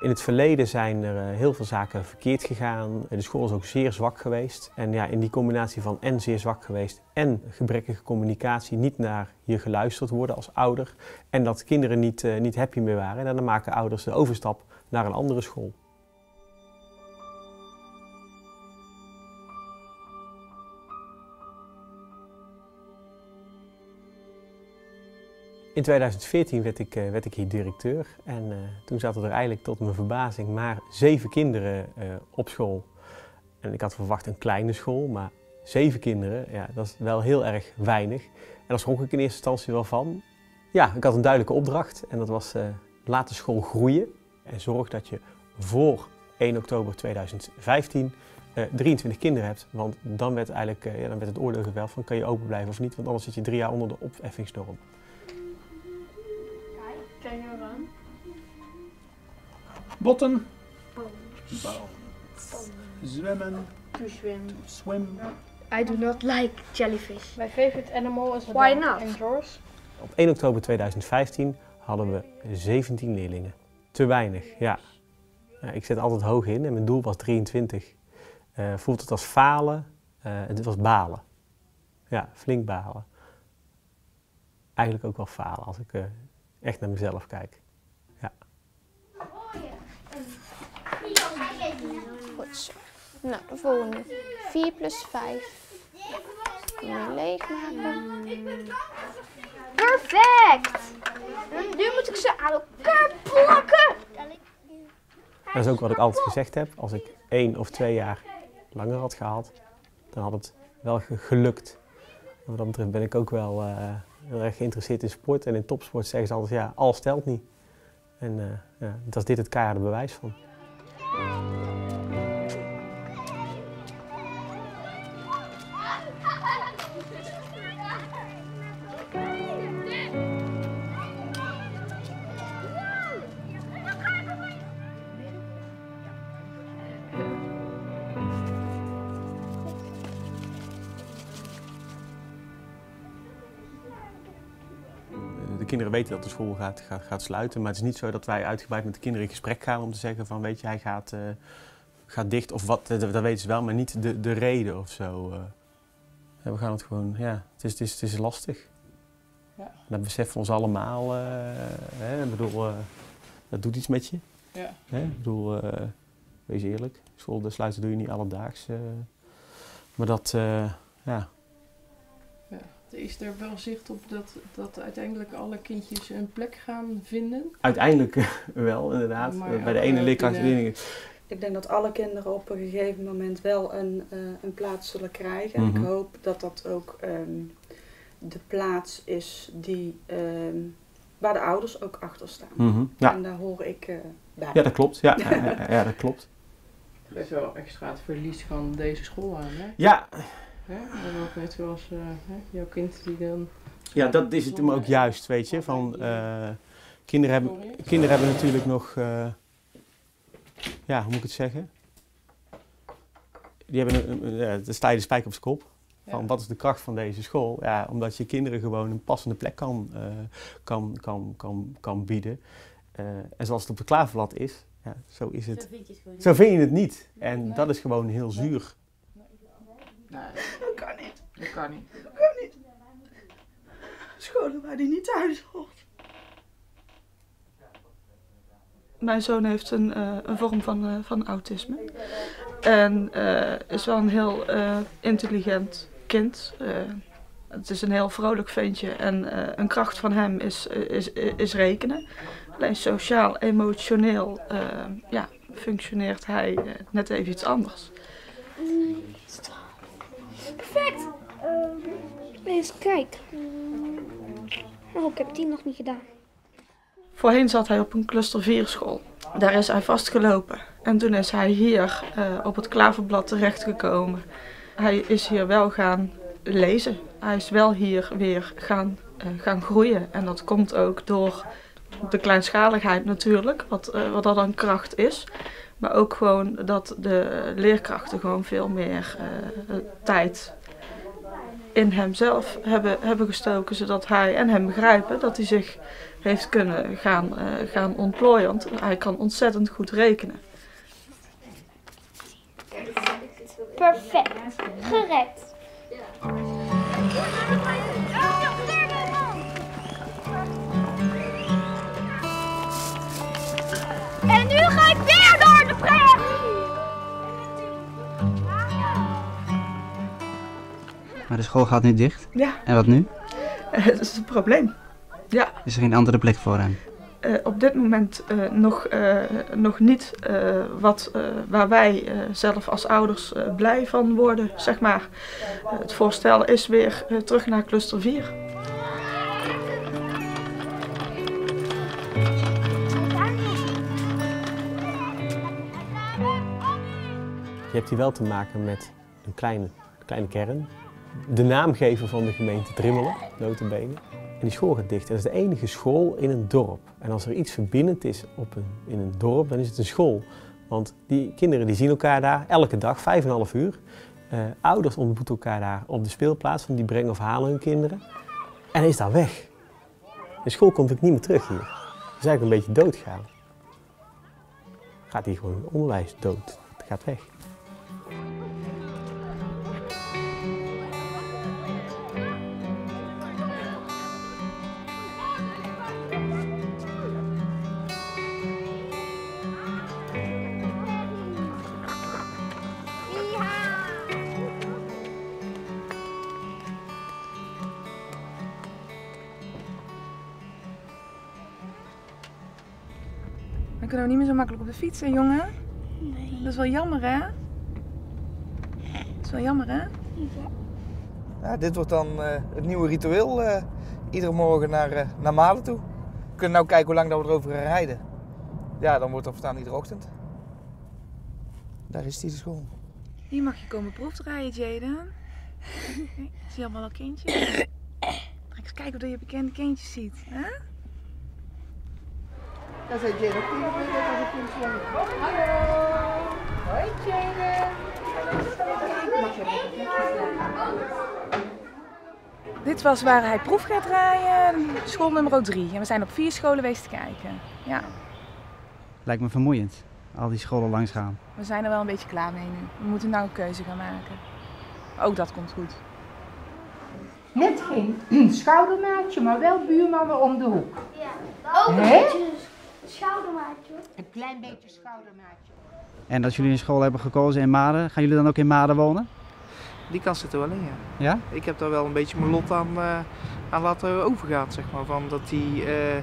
In het verleden zijn er eh, heel veel zaken verkeerd gegaan. De school is ook zeer zwak geweest. En ja, in die combinatie van en zeer zwak geweest en gebrekkige communicatie, niet naar je geluisterd worden als ouder. En dat kinderen niet, uh, niet happy meer waren. En dan maken ouders de overstap naar een andere school. In 2014 werd ik, uh, werd ik hier directeur en uh, toen zaten er eigenlijk tot mijn verbazing maar zeven kinderen uh, op school. En ik had verwacht een kleine school, maar zeven kinderen, ja, dat is wel heel erg weinig. En daar schrok ik in eerste instantie wel van. Ja, ik had een duidelijke opdracht en dat was laat de school groeien en zorg dat je voor 1 oktober 2015 23 kinderen hebt. Want dan werd, eigenlijk, ja, dan werd het oordeel geveld van kan je open blijven of niet, want anders zit je drie jaar onder de opheffingsnorm. Botten. Zwemmen. To swim. Swim. I do not like jellyfish. My favorite animal is Why not? And yours? Op 1 oktober 2015 hadden we 17 leerlingen. Te weinig, ja. Ja, ik zet altijd hoog in en mijn doel was 23. Eh, voelt het als falen? Eh, het was balen. Ja, flink balen. Eigenlijk ook wel falen als ik eh, echt naar mezelf kijk. Ja. Goed zo. Nou, de volgende. 4 plus 5. Nu leegmaken. Perfect! Nu moet ik ze aan elkaar plakken. Dat is ook wat ik altijd gezegd heb. Als ik één of twee jaar langer had gehad, dan had het wel ge- gelukt. Wat dat betreft ben ik ook wel eh, heel erg geïnteresseerd in sport. En in topsport zeggen ze altijd, ja, al stelt niet. En eh, ja, daar is dit het keiharde bewijs van. Weten dat de school gaat, gaat, gaat sluiten, maar het is niet zo dat wij uitgebreid met de kinderen in gesprek gaan om te zeggen van weet je, hij gaat, eh, gaat dicht of wat, dat, dat weten ze wel, maar niet de, de reden of zo. eh. Ja, we gaan het gewoon, ja, het is, het is, het is lastig. Ja. Dat beseffen we ons allemaal, eh, hè, ik bedoel, dat doet iets met je. Ja. Hè? Ik bedoel, wees eerlijk, school sluiten doe je niet alledaags. maar dat, ja, Is er wel zicht op dat, dat uiteindelijk alle kindjes een plek gaan vinden? uiteindelijk eh, wel inderdaad. Maar Bij de ene eh, leerkracht binnen- Ik denk dat alle kinderen op een gegeven moment wel een, eh, een plaats zullen krijgen. En Mhm. ik hoop dat dat ook ehm, de plaats is die, ehm, waar de ouders ook achter staan. Mhm, ja. En daar hoor ik eh, bij. ja, dat klopt. Ja, ja, ja, ja, dat klopt. Er is wel extra het verlies van deze school aan, hè? Ja, Hè? En ook net zoals eh, hè, jouw kind die dan... ja, dat is het hem ook juist, weet je. Van, eh, kinderen, hebben, kinderen hebben natuurlijk nog, eh, ja, hoe moet ik het zeggen? Die hebben een, dan sta je de spijker op zijn kop. Van Ja. wat is de kracht van deze school? Ja, omdat je kinderen gewoon een passende plek kan, eh, kan, kan, kan, kan bieden. Eh, en zoals het op het klaverblad is, ja, zo is het. vind je het gewoon Zo vind je het niet. En Nee. dat is gewoon heel zuur. Nee, Dat kan niet. dat kan niet. Dat kan niet. Scholen waar die niet thuis hoort. Mijn zoon heeft een, eh, een vorm van, eh, van autisme. En eh, is wel een heel eh, intelligent kind. Eh, het is een heel vrolijk ventje. En eh, een kracht van hem is, is, is rekenen. Alleen sociaal, emotioneel ja, functioneert hij net even iets anders. Perfect. eens kijk. Oh, ik heb die nog niet gedaan. Voorheen zat hij op een cluster 4 school. Daar is hij vastgelopen. En toen is hij hier eh, op het klaverblad terechtgekomen. Hij is hier wel gaan lezen. Hij is wel hier weer gaan, eh, gaan groeien. En dat komt ook door de kleinschaligheid natuurlijk, wat, eh, wat dat een kracht is. Maar ook gewoon dat de leerkrachten gewoon veel meer eh, tijd in hemzelf hebben, hebben gestoken, zodat hij en hem begrijpen dat hij zich heeft kunnen gaan, eh, gaan ontplooien. Want hij kan ontzettend goed rekenen. Perfect. Gered. Maar de school gaat nu dicht. Ja, En wat nu? eh, dat is een probleem. Ja, Is er geen andere plek voor hem? eh, op dit moment eh, nog, eh, nog niet eh, wat, eh, waar wij eh, zelf als ouders blij van worden, zeg maar. Het voorstel is weer terug naar cluster 4. Je hebt hier wel te maken met een kleine, kleine kern. De naamgever van de gemeente Drimmelen, notabene. En die school gaat dicht. En dat is de enige school in een dorp. En als er iets verbindend is op een, in een dorp, dan is het een school. Want die kinderen die zien elkaar daar elke dag, vijf en een half uur. Eh, ouders ontmoeten elkaar daar op de speelplaats, want die brengen of halen hun kinderen. En is daar weg. De school komt ook niet meer terug hier. Het is eigenlijk een beetje doodgaan. Gaat hier gewoon onderwijs dood. Het gaat weg. Makkelijk op de fiets, hè, jongen? Nee. Dat is wel jammer, hè? Dat is wel jammer, hè? Ja, dit wordt dan eh, het nieuwe ritueel. eh, iedere morgen naar, eh, naar Malen toe. We kunnen nou kijken hoe lang dat we erover gaan rijden. Ja, dan wordt er verstaan iedere ochtend. Daar is die de school. Hier mag je komen proefdraaien, Jaden. Kijk, zie je allemaal al kindjes? Ga eens kijken of je bekende kindjes ziet, hè? Daar zijn Jane ook dat is een kind Hallo! Hoi, Jaden! Dit was waar hij proef gaat draaien, school nummer 3. En we zijn op vier scholen geweest te kijken. Ja, Lijkt me vermoeiend. Al die scholen langs gaan. we zijn er wel een beetje klaar mee nu. We moeten nou een keuze gaan maken. Ook dat komt goed. Net geen schoudermaatje, maar wel buurmannen om de hoek. Ook een Hè? beetje schoudermaatje. Een klein beetje schoudermaatje. En als jullie een school hebben gekozen in Maden, gaan jullie dan ook in Maden wonen? Die kans zit er wel in, ja. Ja? Ik heb daar wel een beetje mijn lot aan, eh, aan laten overgaan, zeg maar. Van dat die, eh,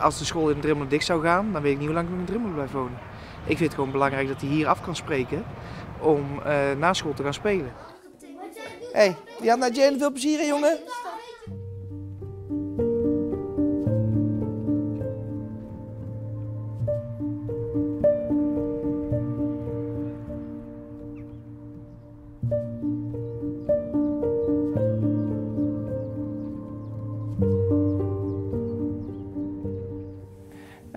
als de school in Drimmelen dicht zou gaan, dan weet ik niet hoe lang ik in Drimmelen blijf wonen. Ik vind het gewoon belangrijk dat hij hier af kan spreken om eh, na school te gaan spelen. Hé, hey, naar Jane veel plezier, hè, jongen?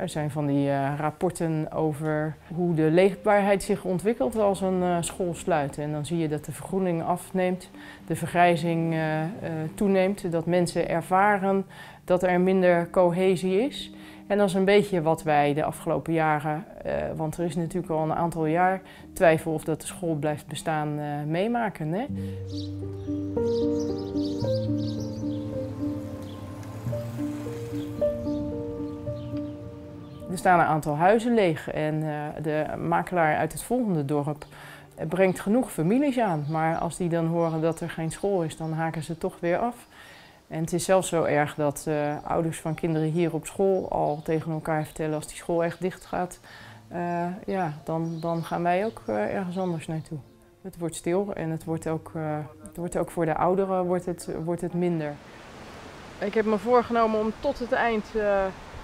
Er zijn van die eh, rapporten over hoe de leefbaarheid zich ontwikkelt als een eh, school sluit. En dan zie je dat de vergroening afneemt, de vergrijzing eh, toeneemt, dat mensen ervaren dat er minder cohesie is. En dat is een beetje wat wij de afgelopen jaren, want er is natuurlijk al een aantal jaar twijfel of dat de school blijft bestaan, meemaken. Hè? Er staan een aantal huizen leeg en eh, de makelaar uit het volgende dorp brengt genoeg families aan. Maar als die dan horen dat er geen school is, dan haken ze toch weer af. En het is zelfs zo erg dat eh, ouders van kinderen hier op school al tegen elkaar vertellen als die school echt dicht gaat, eh, ja, dan, dan gaan wij ook ergens anders naartoe. Het wordt stil en het wordt ook, wordt ook voor de ouderen wordt het, wordt het minder. Ik heb me voorgenomen om tot het eind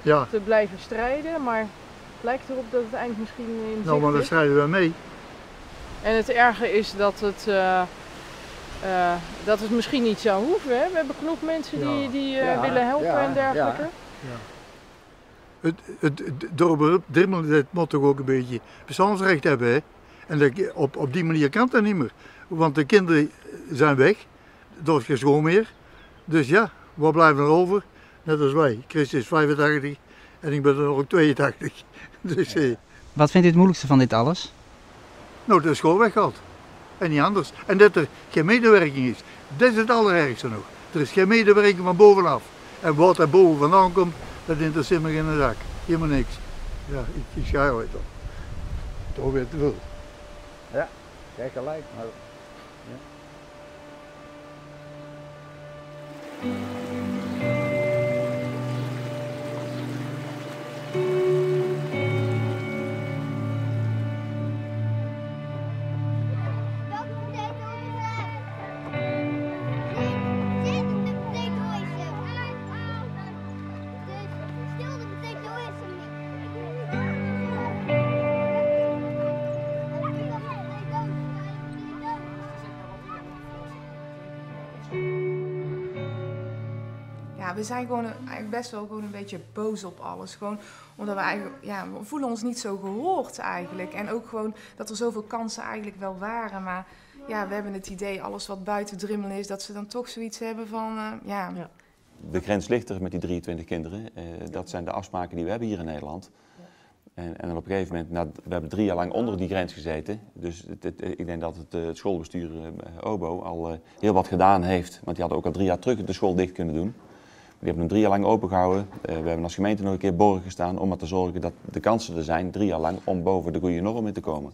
Ja, te blijven strijden, maar het lijkt erop dat het eind misschien in zicht nou, maar daar strijden we mee. En het erge is dat het, eh, eh, dat het misschien niet zou hoeven. Hè? We hebben genoeg mensen die, Ja. die eh, Ja, willen helpen ja, en dergelijke. Het, het, het dorp Drimmelen dat moet toch ook een beetje bestaansrecht hebben. Hè? En dat, op, op die manier kan dat niet meer. Want de kinderen zijn weg. er is geen school meer. Dus ja, wat blijft er over? Net als wij. Chris is 85 en ik ben er nog 82. Dus eh, Wat vindt u het moeilijkste van dit alles? nou, de school weggaat. En niet anders. En dat er geen medewerking is. Dat is het allerergste nog. Er is geen medewerking van bovenaf. En wat er boven vandaan komt, dat interesseert me geen zak. Helemaal niks. Ja, ik, ik schaar het al. Toch weer te veel. Ja, kijk gelijk. Maar, ja. We zijn gewoon eigenlijk best wel gewoon een beetje boos op alles. Gewoon omdat we eigenlijk, ja, we voelen ons niet zo gehoord eigenlijk. En ook gewoon dat er zoveel kansen eigenlijk wel waren. Maar ja, we hebben het idee, alles wat buiten drimmelen is, dat ze dan toch zoiets hebben van, eh, ja. De grens ligt er met die 23 kinderen. Eh, dat zijn de afspraken die we hebben hier in Nederland. En, en dan op een gegeven moment, nou, we hebben drie jaar lang onder die grens gezeten. Dus het, het- ik denk dat het, eh, het schoolbestuur OBO al eh, heel wat gedaan heeft. Want die hadden ook al drie jaar terug de school dicht kunnen doen. Die hebben hem drie jaar lang open gehouden. Eh, we hebben als gemeente nog een keer borgen gestaan om er te zorgen dat de kansen er zijn, drie jaar lang, om boven de goede normen te komen.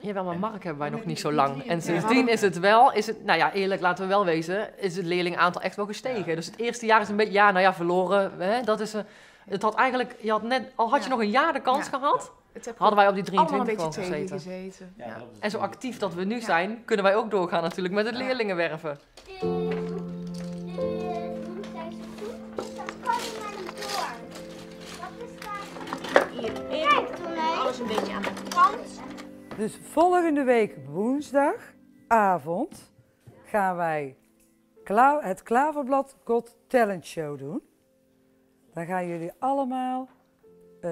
Jawel, maar Mark hebben wij nog niet zo lang. En sindsdien is het wel, is het, nou ja, eerlijk laten we wel wezen, is het leerlingaantal echt wel gestegen. Dus het eerste jaar is een beetje, ja, nou ja, verloren. Hè, dat is, een- het had eigenlijk, je had net, al had je nog een jaar de kans gehad, hadden wij op die allemaal 23 een gewoon beetje gezeten. Ja. En zo actief dat we nu zijn, kunnen wij ook doorgaan natuurlijk met het leerlingen een beetje aan de kant. Dus volgende week woensdagavond gaan wij het Klaverblad Got Talent Show doen. Dan gaan jullie allemaal eh,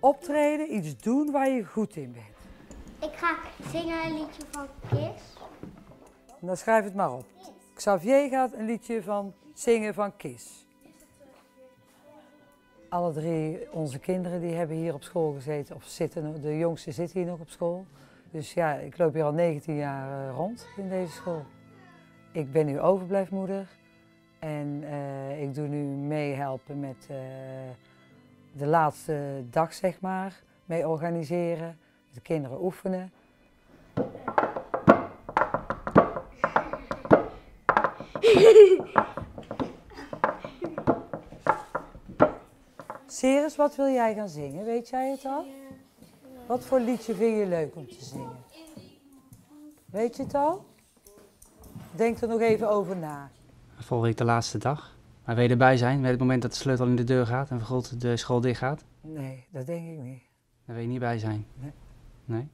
optreden, iets doen waar je goed in bent. Ik ga zingen een liedje van Kiss. Dan schrijf het maar op. Xavier gaat een liedje van zingen van Kiss. Alle drie onze kinderen die hebben hier op school gezeten, of zitten, de jongste zit hier nog op school. Dus ja, ik loop hier al 19 jaar eh, rond in deze school. Ik ben nu overblijfmoeder en eh, ik doe nu meehelpen met eh, de laatste dag, zeg maar, mee organiseren, de kinderen oefenen. Ceres, wat wil jij gaan zingen? Weet jij het al? Wat voor liedje vind je leuk om te zingen? Weet je het al? Denk er nog even over na. Volgende week de laatste dag. Maar wil je erbij zijn met het moment dat de sleutel in de deur gaat en vergroot de school dicht gaat? Nee, dat denk ik niet. Daar wil je niet bij zijn. Nee. Nee?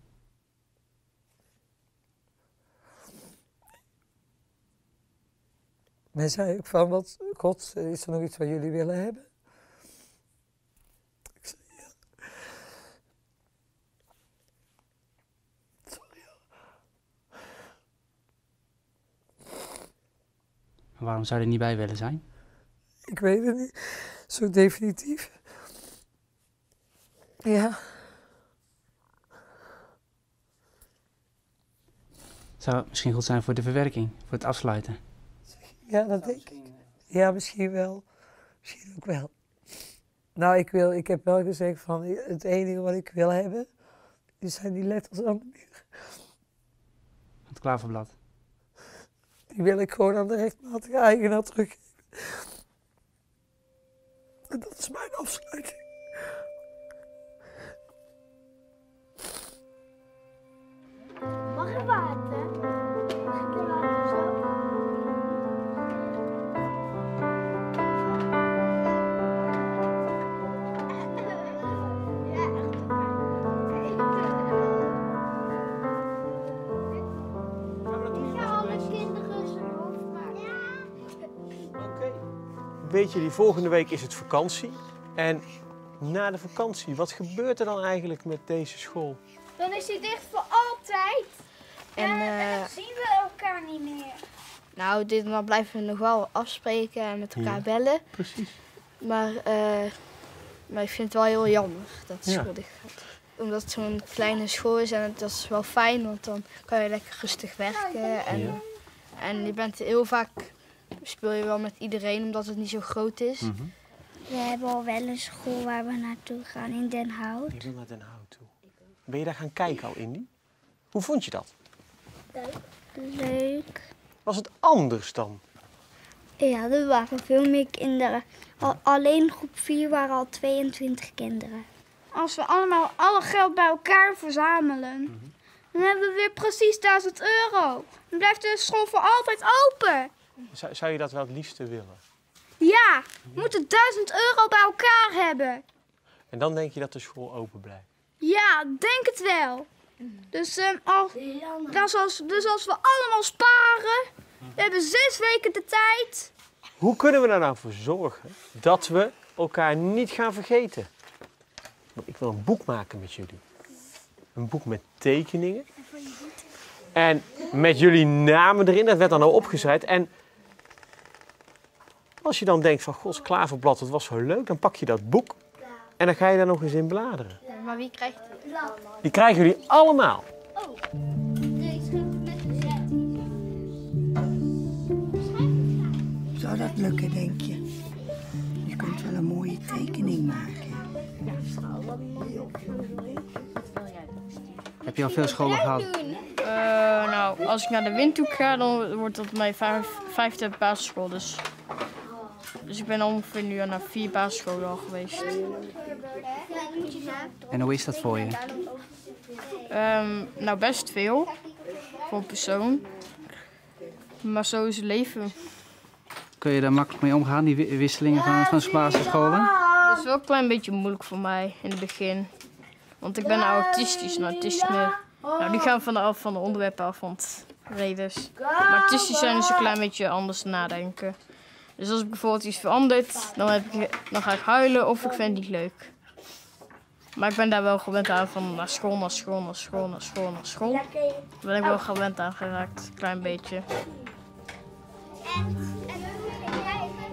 Men zei ook van, wat, God, is er nog iets wat jullie willen hebben? Ik zei, ja. Maar waarom zou je er niet bij willen zijn? Ik weet het niet. Zo definitief. Ja. Zou het misschien goed zijn voor de verwerking, voor het afsluiten? Ja, dat denk ik. Ja, misschien wel. Misschien ook wel. Nou, ik, wil, ik heb wel gezegd van het enige wat ik wil hebben, die zijn die letters aan de muur. Het klaverblad. Die wil ik gewoon aan de rechtmatige eigenaar teruggeven. En dat is mijn afsluiting. Weet jullie, volgende week is het vakantie. En na de vakantie, wat gebeurt er dan eigenlijk met deze school? Dan is hij dicht voor altijd. En, En, en eh, dan zien we elkaar niet meer. Nou, dit, dan blijven we nog wel afspreken en met elkaar Ja. bellen. Precies. Maar, eh, maar ik vind het wel heel jammer dat de Ja. school dicht gaat. Omdat het zo'n kleine school is en het- dat is wel fijn, want dan kan je lekker rustig werken. En, Ja. en je bent heel vaak, speel je wel met iedereen omdat het niet zo groot is. Mhm. We hebben al wel een school waar we naartoe gaan in Den Hout. Je wil naar Den Hout toe. Ben je daar gaan kijken al, Indy? Hoe vond je dat? Leuk. Was het anders dan? Ja, er waren veel meer kinderen. Al, alleen groep 4 waren al 22 kinderen. Als we allemaal alle geld bij elkaar verzamelen, dan hebben we weer precies 1000 euro. Dan blijft de school voor altijd open. Zou, je dat wel het liefste willen? Ja, we moeten 1000 euro bij elkaar hebben. En dan denk je dat de school open blijft. Ja, denk het wel. Dus, ehm, als, dus, als, dus als we allemaal sparen, we hebben zes weken de tijd. Hoe kunnen we er nou voor zorgen dat we elkaar niet gaan vergeten? Ik wil een boek maken met jullie. Een boek met tekeningen. En met jullie namen erin, dat werd dan al opgezet. En als je dan denkt van, gods klaverblad, dat was zo leuk, dan pak je dat boek en dan ga je daar nog eens in bladeren. Maar wie krijgt die? Die krijgen jullie allemaal. Zou dat lukken, denk je? Je kunt wel een mooie tekening maken. Heb je al veel scholen gehad? Eh, nou, als ik naar de windhoek ga, dan wordt dat mijn vijf, vijfde basisschool. Dus, dus ik ben ongeveer nu aan naar vier basisscholen al geweest. En hoe is dat voor je? Ehm, nou, best veel. Voor een persoon. Maar zo is het leven. Kun je daar makkelijk mee omgaan, die wi- wisselingen van, van basisscholen? Het is wel een klein beetje moeilijk voor mij in het begin. Want ik ben autistisch en autisme. Nou, die gaan van de, af van de onderwerpen af, want redens. Maar autistisch zijn dus een klein beetje anders nadenken. Dus als ik bijvoorbeeld iets verandert, dan, heb ik, dan ga ik huilen of ik vind het niet leuk. Maar ik ben daar wel gewend aan van naar school, naar school, naar school, naar school, naar school. Daar ben ik wel gewend aan geraakt, een klein beetje.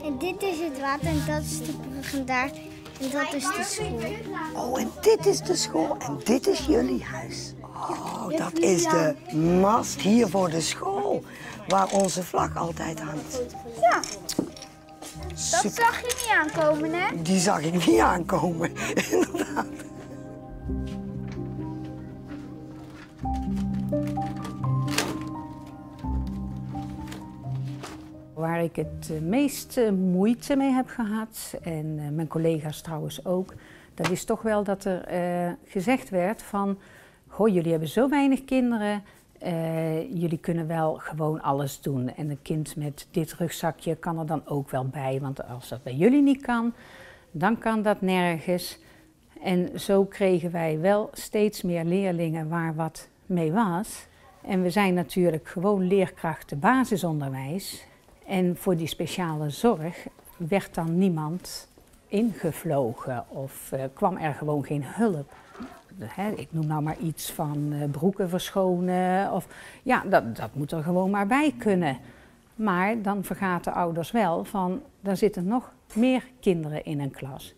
En dit is het water en dat is de brug en daar en dat is de school. Oh, en dit is de school en dit is jullie huis. Oh, dat is de mast hier voor de school, waar onze vlag altijd hangt. Ja, dat zag je niet aankomen, hè? Die zag ik niet aankomen, inderdaad. Waar ik het eh, meest eh, moeite mee heb gehad, en eh, mijn collega's trouwens ook, dat is toch wel dat er eh, gezegd werd van, goh, jullie hebben zo weinig kinderen, eh, jullie kunnen wel gewoon alles doen. En een kind met dit rugzakje kan er dan ook wel bij, want als dat bij jullie niet kan, dan kan dat nergens. En zo kregen wij wel steeds meer leerlingen waar wat mee was. En we zijn natuurlijk gewoon leerkrachten basisonderwijs. En voor die speciale zorg werd dan niemand ingevlogen of eh, kwam er gewoon geen hulp. Ik noem nou maar iets van eh, broeken verschonen. Of, ja, dat, dat moet er gewoon maar bij kunnen. Maar dan vergaten ouders wel van, er zitten nog meer kinderen in een klas.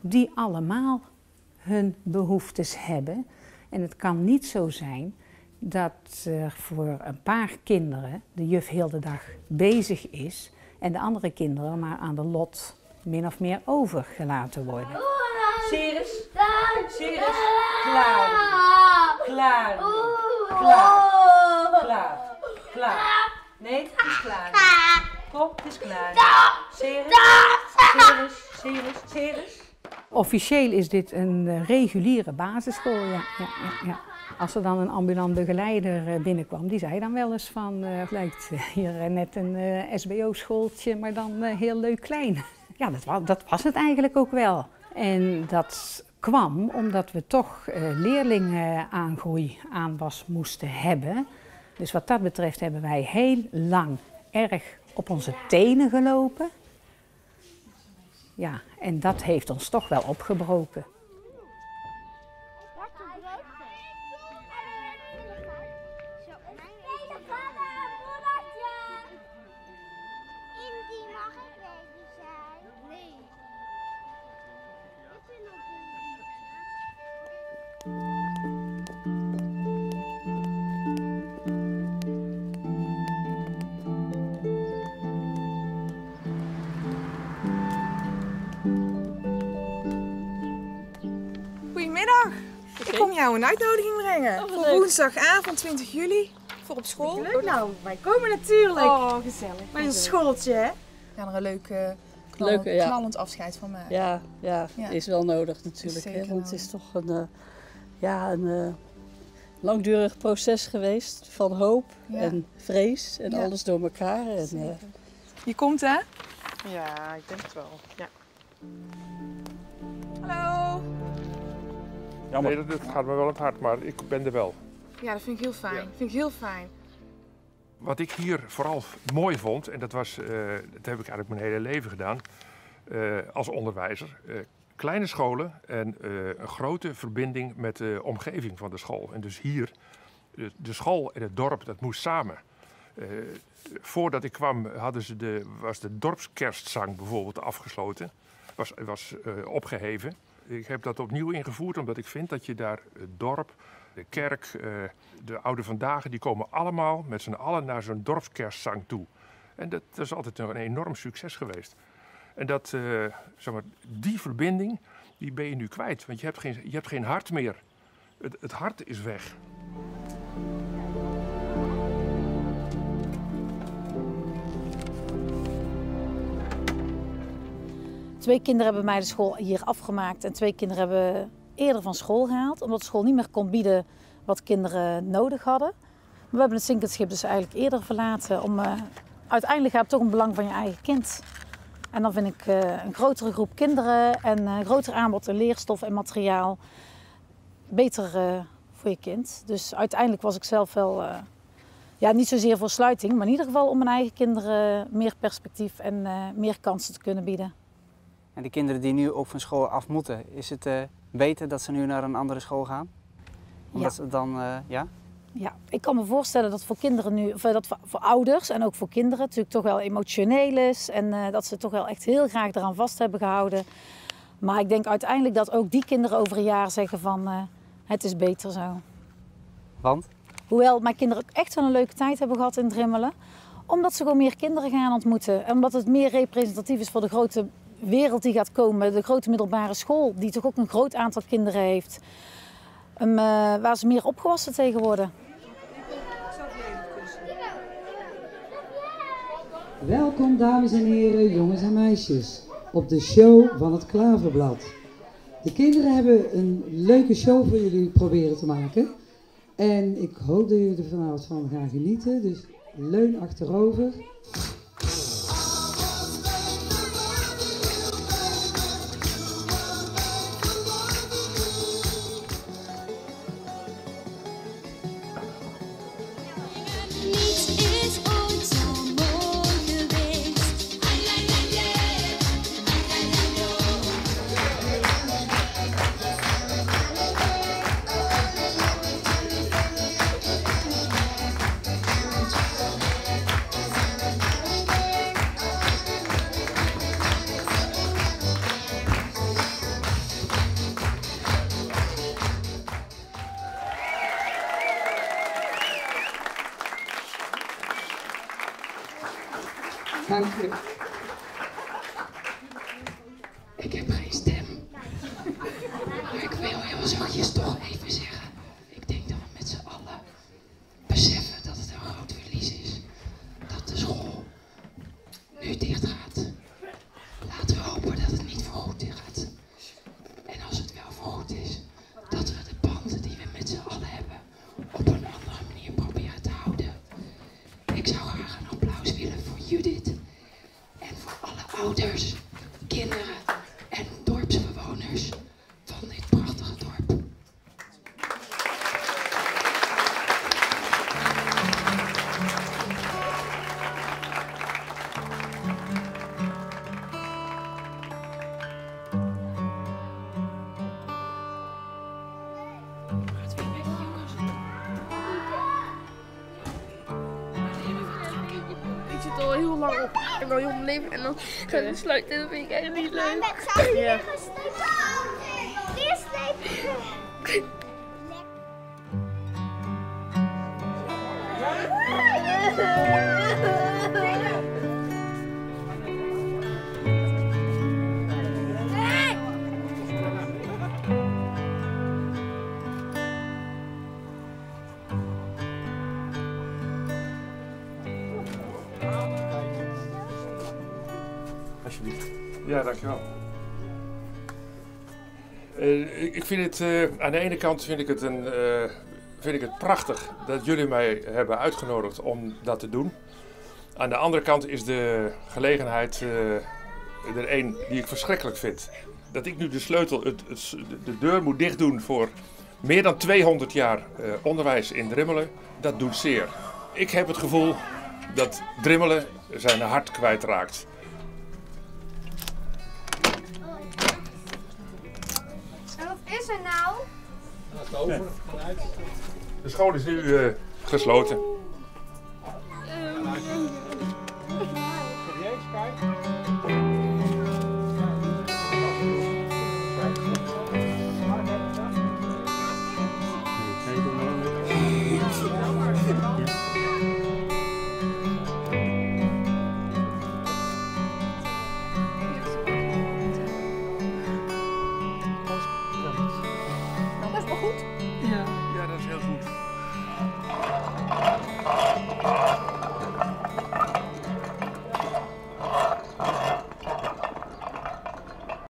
Die allemaal hun behoeftes hebben. En het kan niet zo zijn dat er voor een paar kinderen de juf heel de dag bezig is en de andere kinderen maar aan de lot min of meer overgelaten worden. Ceres, Ceres, klaar. Klaar. Klaar. Klaar. Klaar. Nee, het is klaar. Kom, het is klaar. Ceres, Ceres, Ceres, Ceres. Officieel is dit een eh, reguliere basisschool, ja. ja, ja, ja. Als er dan een ambulant begeleider eh, binnenkwam, die zei dan wel eens van, eh, het lijkt hier net een eh, SBO-schooltje, maar dan heel leuk klein. Ja, dat was, dat was het eigenlijk ook wel. En dat kwam omdat we toch eh, leerlingenaangroei aanwas moesten hebben. Dus wat dat betreft hebben wij heel lang erg op onze tenen gelopen. Ja, en dat heeft ons toch wel opgebroken. Jou een uitnodiging brengen. Oh, voor leuk. woensdagavond 20 juli. Voor op school. Leuk nou, wij komen natuurlijk. Oh, gezellig. Bij een schooltje, hè? We gaan er een Leuke, ja. knallend afscheid van maken. Ja, ja, Ja. is wel nodig natuurlijk. Hè? Zeker Want het is toch een, eh, ja, een eh, langdurig proces geweest van hoop Ja. en vrees en Ja. alles door elkaar. En, eh, Je komt hè? ja, ik denk het wel. Ja. Nee, dat, dat gaat me wel aan het hart, maar ik ben er wel. Ja, dat vind ik heel fijn. Vind ik heel fijn. Wat ik hier vooral mooi vond, en dat, was, eh, dat heb ik eigenlijk mijn hele leven gedaan eh, als onderwijzer. eh, kleine scholen en eh, een grote verbinding met de omgeving van de school. En dus hier, de, de school en het dorp, dat moest samen. Eh, voordat ik kwam hadden ze de, was de dorpskerstzang bijvoorbeeld afgesloten. Was, was eh, opgeheven. Ik heb dat opnieuw ingevoerd omdat ik vind dat je daar het dorp, de kerk, eh, de oude vandaag, die komen allemaal met z'n allen naar zo'n dorpskerstzang toe. En dat, dat is altijd een enorm succes geweest. En dat, eh, zeg maar, die verbinding, die ben je nu kwijt. Want je hebt geen, je hebt geen hart meer. Het, het hart is weg. Twee kinderen hebben mij de school hier afgemaakt en twee kinderen hebben eerder van school gehaald. Omdat de school niet meer kon bieden wat kinderen nodig hadden. Maar we hebben het zinkend schip dus eigenlijk eerder verlaten. Om, eh, uiteindelijk gaat het toch om belang van je eigen kind. En dan vind ik eh, een grotere groep kinderen en een groter aanbod aan leerstof en materiaal beter eh, voor je kind. Dus uiteindelijk was ik zelf wel, eh, ja, niet zozeer voor sluiting, maar in ieder geval om mijn eigen kinderen meer perspectief en eh, meer kansen te kunnen bieden. En die kinderen die nu ook van school af moeten, is het eh, beter dat ze nu naar een andere school gaan? Omdat Ja. ze dan, eh, ja? Ja, ik kan me voorstellen dat voor kinderen nu, of eh, dat voor, voor ouders en ook voor kinderen natuurlijk toch wel emotioneel is. En dat ze toch wel echt heel graag eraan vast hebben gehouden. Maar ik denk uiteindelijk dat ook die kinderen over een jaar zeggen van het is beter zo. Want? Hoewel mijn kinderen ook echt wel een leuke tijd hebben gehad in Drimmelen. Omdat ze gewoon meer kinderen gaan ontmoeten. En omdat het meer representatief is voor de grote wereld die gaat komen. De grote middelbare school, die toch ook een groot aantal kinderen heeft. Eh, waar ze meer opgewassen tegen worden. Welkom dames en heren, jongens en meisjes, op de show van het Klaverblad. De kinderen hebben een leuke show voor jullie proberen te maken. En ik hoop dat jullie er vanavond van gaan genieten. Dus leun achterover. U30. En dan heel mijn leven. En dan ga ik sluiten dankjewel. Eh, ik vind het, eh, aan de ene kant vind ik, het een, eh, vind ik het prachtig dat jullie mij hebben uitgenodigd om dat te doen. Aan de andere kant is de gelegenheid er één die ik verschrikkelijk vind. Dat ik nu de sleutel, het, de deur moet dichtdoen voor meer dan 200 jaar onderwijs in Drimmelen, dat doet zeer. Ik heb het gevoel dat Drimmelen zijn hart kwijtraakt. Er nou? De school is nu eh, gesloten.